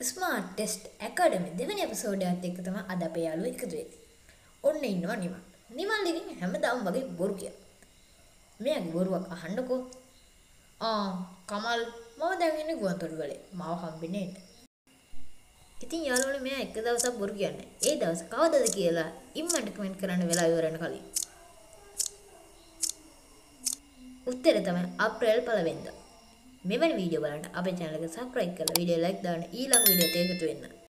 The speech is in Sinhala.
ස්මාර්ට් ටෙස්ට් ඇකඩමි දෙවැනි එපිසෝඩයක් එක්ක තමයි අද අපේ යාළුවෝ එකතු වෙන්නේ. ඔන්න ඉන්නවා නිමල්. නිමල් ඉතින් හැමදාම වගේ බොරු කියන. මෙයාගේ බොරුවක් අහන්නකෝ. ආ කමල් මම දැන් ඉන්නේ ගුවන්තොටු වලේ. මාව හම්බෙන්නේ නැහැ. ඉතින් යාළුවනේ මෙයා එක දවසක් බොරු කියන්නේ. ඒ දවස් කවදද කියලා ඉම්මන්ට කමෙන්ට් කරන්න වෙලා ඉවරන කලින්. උත්තරේ තමයි අප්‍රේල් පළවෙනිදා. මෙවැනි වීඩියෝ බලන්න අපේ channel එක subscribe කරලා වීඩියෝ like දාන්න ඊළඟ වීඩියෝත් එකතු වෙන්න.